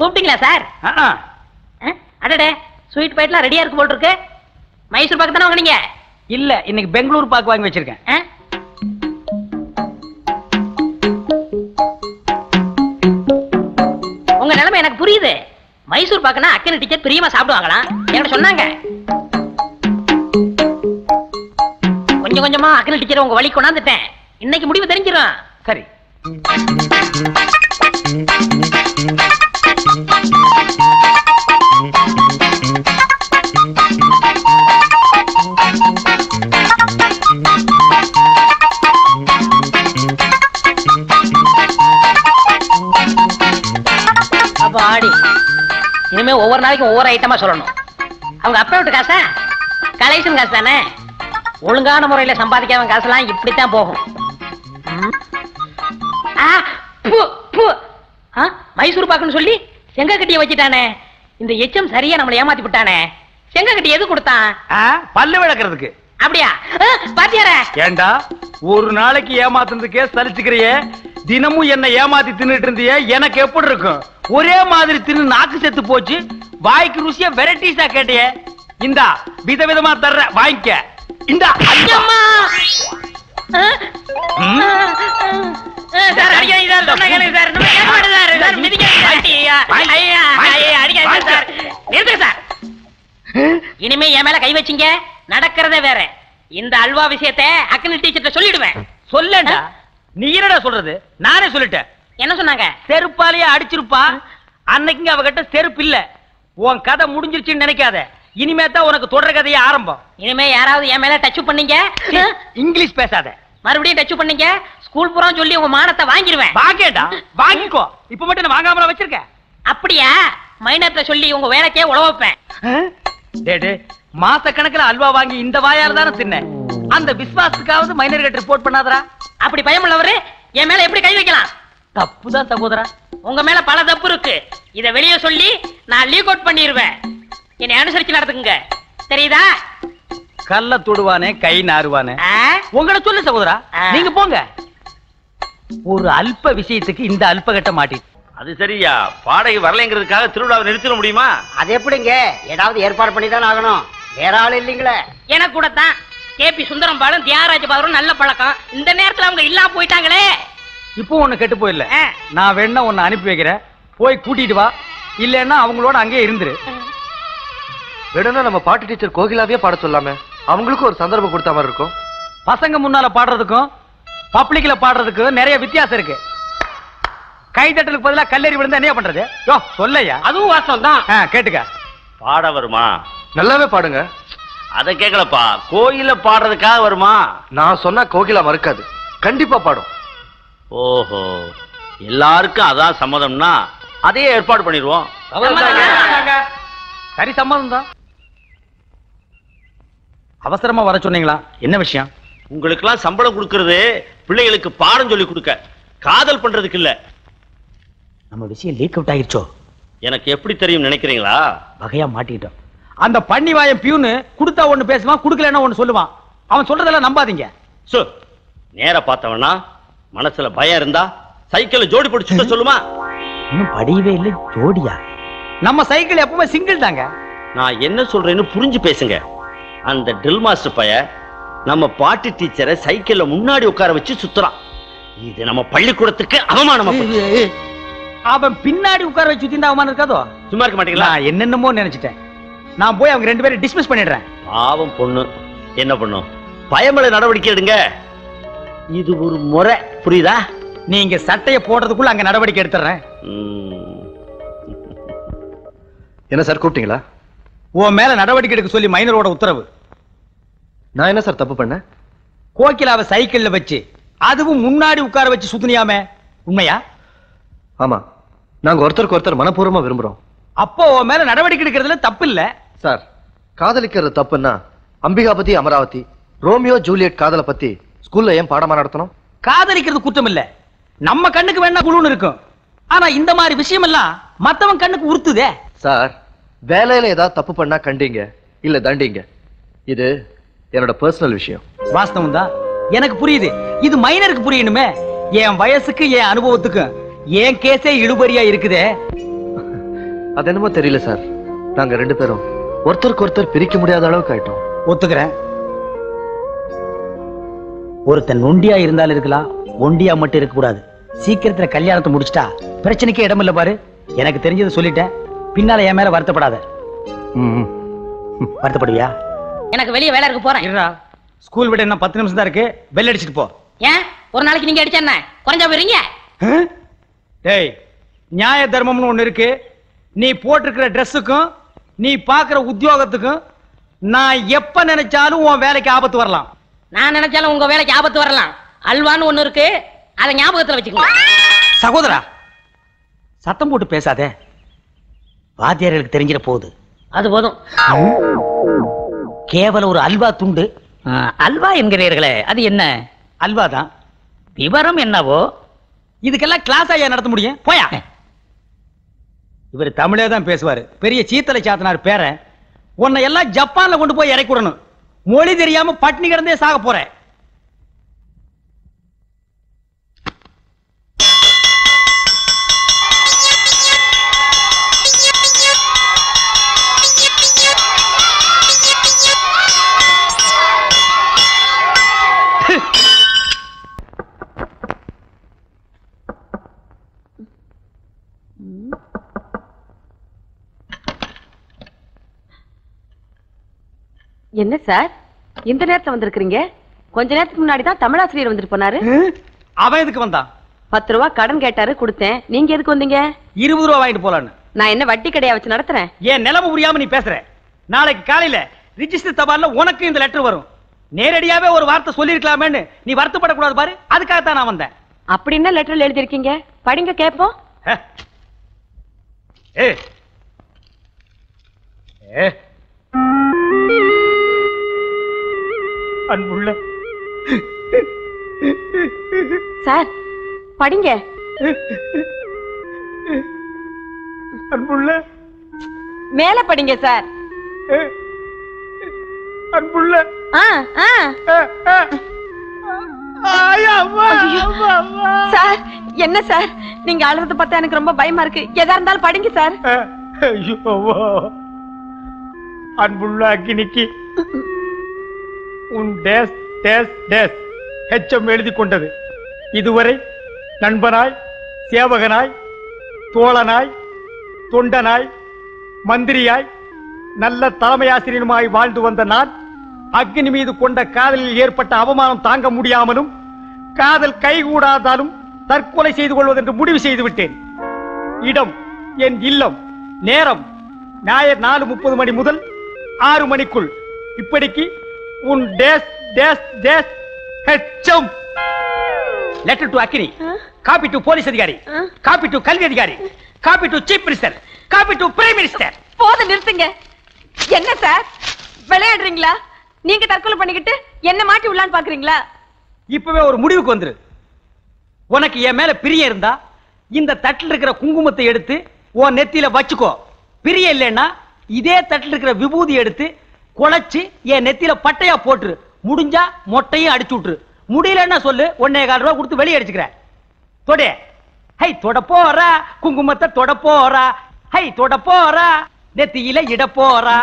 கூப்பிட்டீங்களா சார்? அடடே ஸ்வீட் பைட்லாம் ரெடியா இருக்கு போல் இருக்கு. மைசூர் பாக்கு தானே வாங்குனீங்க இல்ல இன்னைக்கு பெங்களூர் பாக்கு வாங்கி வச்சிருக்கேன்? உங்க நிலைமை எனக்கு புரியுது. மைசூர் பாக்குனா அக்கனை டீச்சர் பிரியமா சாப்பிடுவாங்களாம் என்கிட்ட சொன்னாங்க. கொஞ்சம் கொஞ்சமா அக்கனை டீச்சர் உங்க வழி கொண்டாந்துட்டேன். இன்னைக்கு முடிவு தெரிஞ்சிடும் சரி. நாளைக்கும் ஒவ்வொரு ஐட்டமா சொல்லணும். அவங்க அப்பா விட்டு காசா? கலெக்ஷன் காசு தானே? ஒழுங்கான முறையில சம்பாதிக்காத காசுலாம் இப்படித்தான் போகும். மைசூர் பாக்குன்னு சொல்லி செங்க கட்டிய வச்சுட்டானே. இந்த எச்சம் சரியா நம்மளை ஏமாத்தி விட்டானே. செங்க கட்டி எது கொடுத்தான்? பல்லு விளக்குறதுக்கு. அப்படியா? பாத்தியாரே? ஏண்டா ஒரு நாளைக்கு ஏமாத்துறதுக்கே சலிச்சுக்கிறியே? தினமும் என்ன ஏமாத்தி தின்னுட்டு இருந்தியே எனக்கு எப்படி இருக்கும்? ஒரே மாதிரி தின்னு நாக்கு செத்து போச்சு வாய்க்கு ருசியா வெரைட்டிஸா கேட்டியே. இந்தா விதவிதமா தர்ற வாங்கிக்க. இந்தா அம்மா. சார் அடிக்காதீங்க சார். சொன்னா கேளுங்க சார். நம்ம கேட்க மாட்டேன் சார். Sir மிதிக்காதீங்க sir. ஐயா ஐயா ஐயா அடிக்காதீங்க சார். நிறுத்துங்க சார். இனிமே என் மேல கை வச்சீங்க. நடக்கிறதே வேற. இந்த அல்வா விஷயத்தை அக்கனி டீச்சர்ட்ட சொல்லிடுவேன். சொல்லேண்டா? நீ என்னடா சொல்றது? நானே சொல்லிட்டேன். என்ன சொன்னாங்க? செருப்பாலேயே அடிச்சிருப்பா. அன்னைக்குங்க அவகிட்ட செருப்பு இல்ல. உன் கதை முடிஞ்சிருச்சுன்னு நினைக்காத. இனிமே தான் உனக்கு தொடர் கதையே ஆரம்பம். இனிமே யாராவது என் மேல டச் பண்ணீங்க? இங்கிலீஷ் பேசாத. மறுபடியும் டச் பண்ணீங்க? ஸ்கூல் புறம் சொல்லி உங்க மானத்தை வாங்கிடுவேன் வாங்கேடா. வாங்கிக்கோ. இப்ப மட்டும் நான் வாங்காமல வச்சிருக்க? அப்படியா? மைனர்ட்ட சொல்லி உங்க வேலைக்கே உழ வைப்பேன். டே டே மாச கணக்குல அல்வா வாங்கி இந்த வாயால தானே தின்ன அந்த விஸ்வாசத்துக்காவது மைனர் கிட்ட ரிப்போர்ட் பண்ணாதடா. அப்படி பயம் உள்ளவரு என் மேல எப்படி கை வைக்கலாம்? தப்புதான் சகோதரா. உங்க மேல பல தப்பு இருக்கு. இத வெளிய சொல்லி நான் லீக் அவுட் பண்ணிடுவேன் என்னை அனுசரிச்சு நடத்துக்குங்க தெரியுதா? கல்ல தொடுவானே கை நாறுவானே? உங்களை சொல்லு சகோதரா. நீங்க போங்க. ஒரு அல்ப விஷயத்துக்கு இந்த அல்ப கட்ட மாட்டி அது சரியா? பாடகை வரலைங்கிறதுக்காக திருவிழாவை நிறுத்திட முடியுமா? அது எப்படிங்க? ஏதாவது ஏற்பாடு பண்ணி தான் ஆகணும். வேற ஆள் இல்லைங்களே. எனக்கு கூட தான் கேபி சுந்தரம் பாலும் தியாகராஜ பாதரும் நல்ல பழக்கம். இந்த நேரத்துல அவங்க இல்லாம போயிட்டாங்களே. இப்போ ஒண்ணு கெட்டு போயிடல. நான் வேணா உன்னை அனுப்பி வைக்கிறேன். போய் கூட்டிட்டு வா. இல்லைன்னா அவங்களோட அங்கேயே இருந்துரு. வேணும்னா நம்ம பாட்டு டீச்சர் கோகிலாவே பாட சொல்லாமே. அவங்களுக்கும் ஒரு சந்தர்ப்பம் கொடுத்த மாதிரி இருக்கும். பசங்க முன்னால பாடுறதுக்கும் பப்ளிக்ல பாடுறதுக்கும் நிறைய வித்தியாசம் இருக்கு. கைதட்டலுக்கு பதிலா கல்லறி விழுந்தா என்ன பண்றது? யோ சொல்லையா? அதுவும் வாஸ்தவம் தான் ஆ, கேட்டுக்க. பாட வருமா? நல்லாவே பாடுங்க. அதை கேட்கலப்பா கோயில்ல பாடுறதுக்காக வருமா? நான் சொன்னா கோகிலா மறுக்காது. கண்டிப்பா பாடும். ஓஹோ. எல்லாருக்கும் அதான் சம்மதம்னா அதையே ஏற்பாடு பண்ணிடுவோம். சரி சம்மதம் தான் அவசரமா வர சொன்னீங்களா? என்ன விஷயம்? உங்களுக்கெல்லாம் சம்பளம் கொடுக்கறது பிள்ளைகளுக்கு பாடம் சொல்லி கொடுக்க. காதல் பண்றதுக்கு இல்ல. நம்ம விஷயம் லீக் அவுட் ஆயிருச்சோ? எனக்கு எப்படி தெரியும் நினைக்கிறீங்களா? வகையா மாட்டிக்கிட்டோம். அந்த பண்ணி வாயம் பியூனு கொடுத்தா ஒண்ணு பேசுவான் கொடுக்கலன்னா ஒண்ணு சொல்லுவான். அவன் சொல்றதெல்லாம் நம்பாதீங்க. சோ. நேர பார்த்தவனா? மனசுல பயம் இருந்தா சைக்கிளை ஜோடி போட்டு சுத்த சொல்லுமா? இன்னும் படியவே இல்லை ஜோடியா? நம்ம சைக்கிள் எப்பவுமே சிங்கிள் தாங்க. நான் என்ன சொல்றேன்னு புரிஞ்சு பேசுங்க. அந்த ட்ரில் மாஸ்டர் பைய நம்ம பாட்டு டீச்சரை சைக்கிள்ல முன்னாடி உட்கார வச்சு சுத்துறான். இது நம்ம பள்ளிக்கூடத்துக்கு அவமானமா போச்சு. அவன் பின்னாடி உட்கார வச்சு சுத்திருந்தா அவமானம் இருக்காதோ? சும்மா இருக்க மாட்டீங்களா? நான் என்னென்னமோ நினைச்சிட்டேன். நான் போய் அவங்க ரெண்டு பேரும் டிஸ்மிஸ் பண்ணிடுறேன். பாவம் பொண்ணு. என்ன பண்ணும் பயமலை நடவடிக்கை எடுங்க. இது ஒரு முறை. புரியுதா? நீங்க சட்டையை போடுறதுக்குள்ள அங்க நடவடிக்கை எடுத்துறேன். என்ன சார் கூப்பிட்டீங்களா? உன் மேல நடவடிக்கை எடுக்க சொல்லி மைனரோட உத்தரவு. நான் என்ன சார் தப்பு பண்ணேன்? கோகிலாவை சைக்கிள்ல வச்சு அதுவும் முன்னாடி உட்கார வச்சு சுத்துனியாமே. உண்மையா? ஆமா. நாங்க ஒருத்தருக்கு ஒருத்தர் மனப்பூர்வமா விரும்புறோம். அப்போ உன் மேல நடவடிக்கை எடுக்கிறதுல தப்பு இல்ல. சார் காதலிக்கிறது தப்புன்னா அம்பிகாபதி அமராவதி ரோமியோ ஜூலியட் காதலை பத்தி ஸ்கூல்ல ஏன் பாடமா நடத்தணும்? காதலிக்கிறது குற்றம் இல்ல நம்ம கண்ணுக்கு வேணா குழுன்னு இருக்கும். ஆனா இந்த மாதிரி விஷயம் எல்லாம் மத்தவன் கண்ணுக்கு உறுத்துதே. சார் வேலையில ஏதாவது தப்பு பண்ணா கண்டீங்க இல்ல தண்டிங்க? இது என்னோட பர்சனல் விஷயம். வாஸ்தவம் தான். எனக்கு புரியுது. இது மைனருக்கு புரியணுமே. என் வயசுக்கு என் அனுபவத்துக்கும் என் கேஸே இழுபறியா இருக்குதே. அது என்னமோ தெரியல சார். நாங்க ரெண்டு பேரும் ஒருத்தருக்கு ஒருத்தர் பிரிக்க முடியாத அளவுக்கு ஆயிட்டோம். ஒத்துக்கிறேன். ஒருத்தன் நொண்டியா இருந்தாலும் இருக்கலாம் ஒண்டியா மட்டும் இருக்க கூடாது சீக்கிரத்துல கல்யாணத்தை முடிச்சிட்டா பிரச்சனைக்கே இடம் இல்ல பாரு. எனக்கு தெரிஞ்சதை சொல்லிட்டேன். பின்னால என் மேல வருத்தப்படாத. ம், ம். வருத்தப்படுவியா? எனக்கு வெளியே வேலை இருக்கு போறேன். இருடா. ஸ்கூல் விட இன்னும் பத்து நிமிஷம் தான் இருக்கு. பெல் அடிச்சிட்டு போ. ஏன்? ஒரு நாளைக்கு நீங்க அடிச்சா என்ன? குறைஞ்சா போயிருங்க? டேய் நியாய தர்மம்னு ஒண்ணு இருக்கு. நீ போட்டிருக்கிற ட்ரெஸ்ஸுக்கும் நீ பாக்குற உத்தியோகத்துக்கும் நான் எப்ப நினைச்சாலும் உன் வேலைக்கு ஆபத்து வரலாம். நான் நினைச்சாலும் உங்க வேலைக்கு ஆபத்து வரலாம். அல்வான்னு ஒண்ணு இருக்கு. அதை ஞாபகத்துல வச்சுக்கோங்க. சகோதரா சத்தம் போட்டு பேசாதே. வாத்தியார்களுக்கு தெரிஞ்சிட போகுது. அது போதும். கேவலம் ஒரு அல்வா துண்டு. அல்வா என்கிறீர்களே அது என்ன? அல்வா தான் விவரம் என்னவோ? இதுக்கெல்லாம் கிளாஸ் ஐயா நடத்த முடியும்? போயா. இவர் தமிழே தான் பேசுவாரு. பெரிய சீத்தலை சாத்தனார் பேரன். உன்னை எல்லாம் ஜப்பான்ல கொண்டு போய் இறக்கி விடணும். மொழி தெரியாம பட்னி கிடந்தே சாக போறேன் என்ன சார்? இந்த நேரத்துல வந்திருக்கிறீங்க? கொஞ்ச நேரத்துக்கு முன்னாடி தான் தமிழாசிரியர் வந்துட்டு போனாரு. அவன் எதுக்கு வந்தான் பத்து ரூபா கடன் கேட்டாரு கொடுத்தேன். நீங்க எதுக்கு வந்தீங்க? இருபது ரூபா வாங்கிட்டு போலான்னு. நான் என்ன வட்டி கடையா வச்சு நடத்துறேன்? என் நிலைமை புரியாம நீ பேசுற? நாளைக்கு காலையில ரிஜிஸ்டர் தபால்ல உனக்கு இந்த லெட்டர் வரும். நேரடியாவே ஒரு வார்த்தை சொல்லிருக்கலாமேன்னு நீ வருத்தப்படக்கூடாது பாரு. அதுக்காகத்தான் நான் வந்தேன். அப்படி என்ன லெட்டர்ல எழுதிருக்கீங்க படிங்க கேப்போம். ஹ. ஏ ஏ அன்புள்ள. சார் படிங்க. அன்புள்ள. மேல படிங்க சார். அன்புள்ள. சார் என்ன சார்? நீங்க அழுறத பார்த்தா எனக்கு ரொம்ப பயமா இருக்கு. எதா இருந்தாலும் படிங்க சார். அன்புள்ள அக்கினிக்கு. உன் டேஸ் டேஸ் டேஸ். ஹெச்சம் எழுதி கொண்டது. இதுவரை நண்பனாய் சேவகனாய் தோழனாய் தொண்டனாய் மந்திரியாய் நல்ல தலைமையாசிரியனுமாய் வாழ்ந்து வந்த நான் அக்னி மீது கொண்ட காதலில் ஏற்பட்ட அவமானம் தாங்க முடியாமலும் காதல் கைகூடாதாலும் தற்கொலை செய்து கொள்வதென்று முடிவு செய்து விட்டேன். இடம் என் இல்லம் நேரம் ஞாயிறு நாலு முப்பது மணி முதல் ஆறு மணிக்குள். இப்படிக்கு உன் டேஸ் டேஸ் டேஸ் ஹெச்சம் லெட்டர் டு அக்கினி காப்பி டு போலீஸ் அதிகாரி. காப்பி டு கல்வி அதிகாரி. Copy to chief minister copy to prime minister போதும் நிறுத்துங்க. என்ன சார்? விளையாடுறீங்களா? நீங்க தற்கொலை பண்ணிக்கிட்டு என்ன மாட்டி விடலான்னு பாக்குறீங்களா? இப்பவே ஒரு முடிவுக்கு வந்துரு. உனக்கு என் மேல பிரியம் இருந்தா இந்த தட்டில் இருக்கிற குங்குமத்தை எடுத்து உன் நெத்தியில வச்சுக்கோ. பிரியம் இல்லைன்னா இதே தட்டில் இருக்கிற விபூதி எடுத்து குழைச்சு என் நெத்தியில பட்டையா போட்டுரு. முடிஞ்சா மொட்டையும் அடிச்சு விட்டுரு. முடியலன்னா சொல்லு ஒன்னே கால் ரூபா கொடுத்து வெளியே அடிச்சுக்கிறேன் தொடே. ஹை தொடப்போறா குங்குமத்தை தொட போறா. ஹை தொடப்போறா நெத்தியில இட போறா.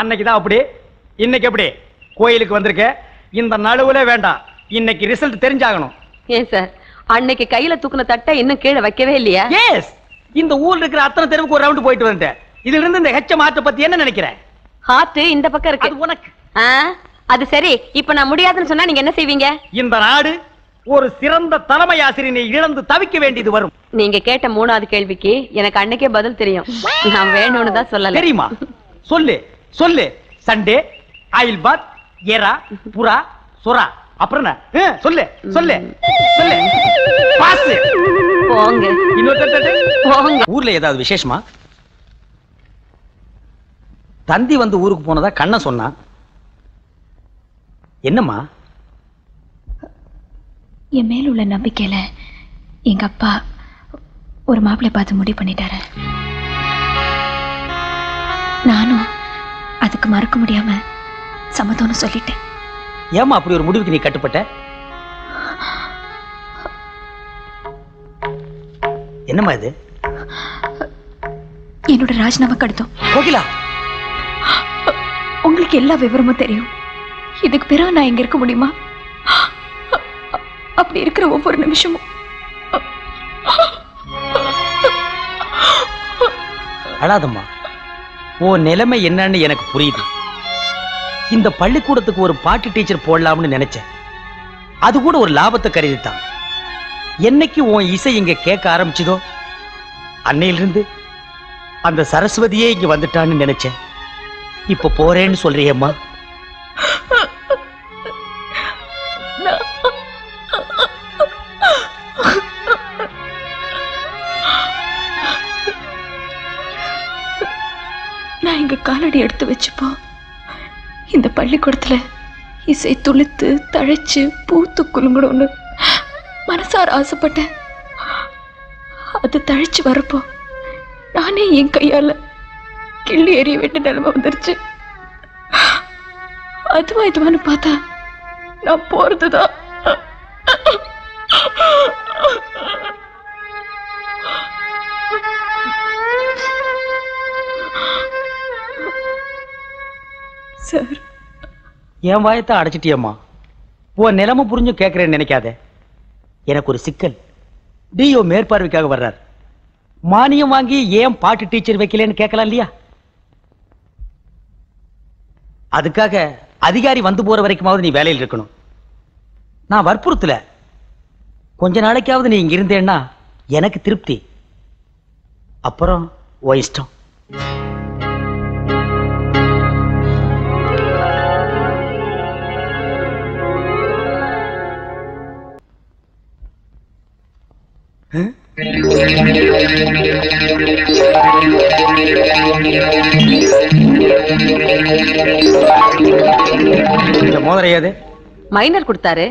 அன்னைக்குதான் அப்படி. இன்னைக்கு எப்படி? கோயிலுக்கு வந்திருக்க. இந்த நடுவுல வேண்டாம். இன்னைக்கு ரிசல்ட் தெரிஞ்சாகணும். ஏன் சார்? அன்னைக்கு கையில தூக்குன தட்டை இன்னும் கீழே வைக்கவே இல்லையா? எஸ் இந்த ஊர்ல இருக்கிற அத்தனை தெருவுக்கு ஒரு ரவுண்ட் போயிட்டு வந்துட்டேன். இதுல இருந்து இந்த ஹெச்ச மாற்ற பத்தி என்ன நினைக்கிற ஹார்ட் இந்த பக்கம் இருக்கு. உனக்கு. அது சரி. இப்ப நான் முடியாதுன்னு சொன்னா நீங்க என்ன செய்வீங்க? இந்த நாடு ஒரு சிறந்த தலைமை ஆசிரியனை இழந்து தவிக்க வேண்டியது வரும். நீங்க கேட்ட மூணாவது கேள்விக்கு எனக்கு அன்னைக்கே பதில் தெரியும். நான் வேணும்னு தான் சொல்லல. தெரியுமா? சொல்லு. சொல்லு. சண்டே ஆயில் பாத் எரா புறா சுறா அப்புறம் சொல்லு சொல்லு சொல்லு. பாஸ் போங்க. இன்னொரு போங்க. ஊர்ல ஏதாவது விசேஷமா? தந்தி வந்து ஊருக்கு போனதா கண்ண சொன்னா? என்னம்மா? என் மேல உள்ள நம்பிக்கையில எங்க அப்பா ஒரு மாப்பிள்ளை பார்த்து முடிவு பண்ணிட்டாரு. நானும் அதுக்கு மறுக்க முடியாம சம்மதம்னு சொல்லிட்டேன். ஏமா அப்படி ஒரு முடிவுக்கு நீ கட்டுப்பட்ட? என்னம்மா இது? என்னோட ராஜினாமா கடிதம் கோகிலா! உங்களுக்கு எல்லா விவரமும் தெரியும். இதுக்கு பிறகு நான் இங்க இருக்க முடியுமா? அப்படி இருக்கிற ஒவ்வொரு நிமிஷமும். அழாதம்மா. உன் நிலைமை என்னன்னு எனக்கு புரியுது. இந்த பள்ளிக்கூடத்துக்கு ஒரு பாட்டு டீச்சர் போடலாம்னு நினைச்சேன். அது கூட ஒரு லாபத்தை கருதி தான் என்னைக்கு உன் இசை இங்க கேட்க ஆரம்பிச்சதோ? அன்னையிலிருந்து அந்த சரஸ்வதியே இங்க வந்துட்டான்னு நினைச்சேன். இப்ப போறேன்னு சொல்றியம்மா நான் இங்க காலடி எடுத்து வச்சுப்போம். இந்த பள்ளிக்கூடத்தில் இசை துளுத்து தழைச்சு பூத்து குலுங்கணும்னு மனசார ஆசைப்பட்டேன். அது தழைச்சு வரப்போ நானே என் கையால் கிள்ளி எறிய வேண்டிய நிலைமை வந்துருச்சு. அதுவா இதுவான்னு பார்த்தா நான் போறதுதான் சார். என் வாயத்தை அடைச்சிட்டியம்மா. உன் நிலைமை புரிஞ்சு கேட்கறேன்னு நினைக்காத. எனக்கு ஒரு சிக்கல். டிஓ மேற்பார்வைக்காக வர்றார். மானியம் வாங்கி ஏன் பாட்டு டீச்சர் வைக்கலன்னு கேட்கலாம் இல்லையா? அதுக்காக அதிகாரி வந்து போற வரைக்குமாவது நீ வேலையில் இருக்கணும். நான் வற்புறுத்தல. கொஞ்ச நாளைக்காவது நீ இங்க இருந்தேன்னா எனக்கு திருப்தி. அப்புறம் ஓ இஷ்டம். ஏது மைனர் கொடுத்தாரு.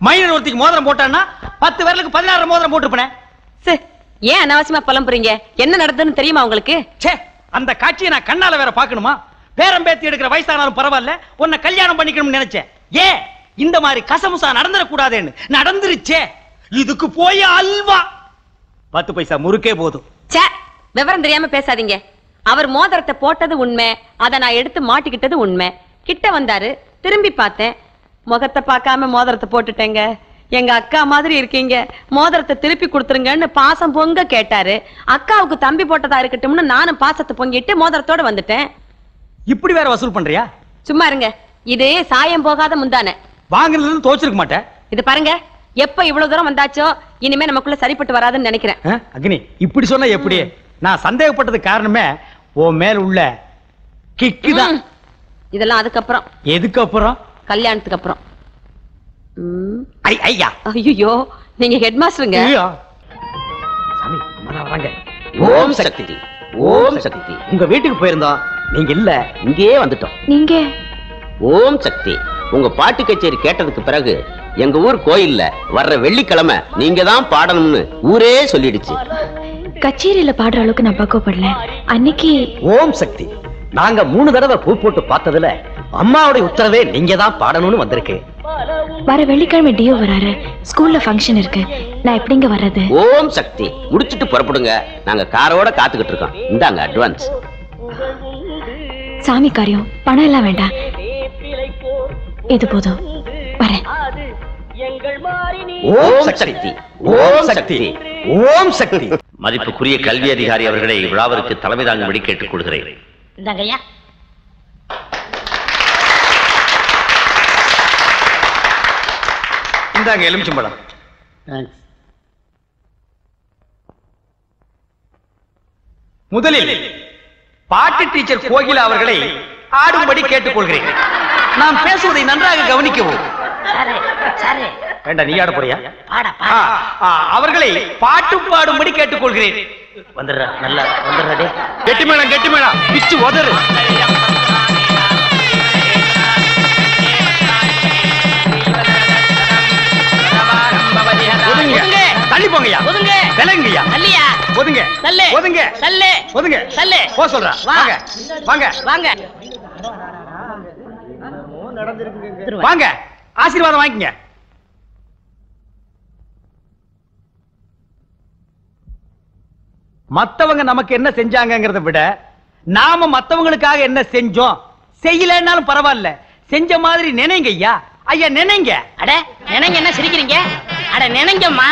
மைனர் ஒருத்திக்கு மோதிரம் போட்டான்னா பத்து பேருக்கு பதினாறு மோதிரம் போட்டுருப்பேன். சே, ஏன் அனாவசியமா புலம்புறீங்க? என்ன நடந்ததுன்னு தெரியுமா உங்களுக்கு? ச்சே அந்த காட்சியை நான் கண்ணால வேற பார்க்கணுமா? பேரம் பேத்தி எடுக்கிற வயசானாலும் பரவாயில்ல உன்னை கல்யாணம் பண்ணிக்கணும்னு நினைச்சேன். ஏ இந்த மாதிரி கசமுசா நடந்துடக்கூடாதுன்னு. நடந்துருச்சே. இதுக்கு போய் அல்வா. பத்து பைசா முறுக்கே போதும். ச்சே விவரம் தெரியாம பேசாதீங்க. அவர் மோதிரத்தை போட்டது உண்மை அத நான் எடுத்து மாட்டிக்கிட்டது உண்மை. கிட்ட வந்தாரு திரும்பி பார்த்தேன். முகத்தை பார்க்காம மோதிரத்தை போட்டுட்டேங்க. எங்க அக்கா மாதிரி இருக்கீங்க. மோதிரத்தை திருப்பி கொடுத்துருங்கன்னு பாசம் பொங்க கேட்டாரு. அக்காவுக்கு தம்பி போட்டதா இருக்கட்டும்னு நானும் பாசத்தை பொங்கிட்டு மோதிரத்தோட வந்துட்டேன். இப்படி வேற வசூல் பண்றியா? சும்மா இருங்க. இது சாயம் போகாத முந்தானே. வாங்குனதுல இருந்து தோச்சிருக்க மாட்டேன். இது பாருங்க. எப்ப இவ்வளவு தூரம் வந்தாச்சோ இனிமே நமக்குள்ள சரிப்பட்டு வராதுன்னு நினைக்கிறேன். அக்னி இப்படி சொன்னா எப்படி? நான் சந்தேகப்பட்டதுக்கு காரணமே உன் மேல் உள்ள கிக்கு தான். இதெல்லாம் அதுக்கப்புறம். எதுக்கு அப்புறம்? கல்யாணத்துக்கு அப்புறம். ஐயா. ஐயோ நீங்க ஹெட் மாஸ்டருங்க ஐயா. சாமி வராங்க. ஓம் சக்தி. ஓம் சக்தி. உங்க வீட்டுக்கு போயிருந்தோம் நீங்க இல்ல இங்கேயே வந்துட்டோம். நீங்க? ஓம் சக்தி. உங்க பாட்டு கச்சேரி கேட்டதுக்கு பிறகு எங்க ஊர் கோயில்ல வர்ற வெள்ளிக்கிழமை நீங்க தான் பாடணும்னு ஊரே சொல்லிடுச்சு. கச்சேரியில பாடுற அளவுக்கு நான் பக்குவப்படல. அன்னைக்கு ஓம் சக்தி. நாங்க மூணு தடவை பூ போட்டு பார்த்ததுல அம்மாவுடைய உத்தரவே நீங்க தான் பாடணும்னு வந்திருக்கு. வர வெள்ளிக்கிழமை டியோ வராரு. ஸ்கூல்ல ஃபங்க்ஷன் இருக்கு. நான் எப்படிங்க வர்றது? ஓம் சக்தி. முடிச்சிட்டு புறப்படுங்க. நாங்க காரோட காத்துக்கிட்டு இருக்கோம். இந்தாங்க அட்வான்ஸ் சாமி காரியம். பணம் எல்லாம் வேண்டாம். இது போதும். வரேன். ஓம் சக்தி. ஓம் சக்தி. ஓம் சக்தி. மதிப்புக்குரிய கல்வி அதிகாரி அவர்களை விழாவிற்கு தலைமை தாங்கும்படி கேட்டுக் கொள்கிறேன். இந்தாங்க எலுமிச்சம்பழம் முதலில் பாட்டு டீச்சர் கோகிலா அவர்களை ஆடும்படி கேட்டுக்கொள்கிறேன். நாம் பேசுவதை நன்றாக கவனிக்கவும். சாரு சாரு. ஏண்டா நீ ஆட போறியா? அவர்களை பாட்டு பாடும்படி கேட்டுக்கொள்கிறேன். வந்துடுறா நல்லா வந்துடுறா கெட்டி மேளம் கெட்டி மேளம் பிச்சு உதறு. ஒதுங்க ஒதுங்க. தள்ளி போங்கய்யா. ஒதுங்க. விலங்குங்கய்யா நல்லியா ஒதுங்க. தள்ளு. ஒதுங்க. தள்ளு. ஒதுங்க. தள்ளு. போ சொல்றா. வா. வாங்க. வாங்க. வாங்க. வாங்க. ஆசீர்வாதம் வாங்கிக்கங்க. மத்தவங்க நமக்கு என்ன செஞ்சாங்கங்கறத விட நாம மத்தவங்களுக்காக என்ன செஞ்சோம் செய்யலன்னாலும் பரவாயில்ல. செஞ்ச மாதிரி நினைங்க ஐயா. ஐயா நினைங்க. அட நினைங்க என்ன சிரிக்கிறீங்க. அட நினைங்கம்மா.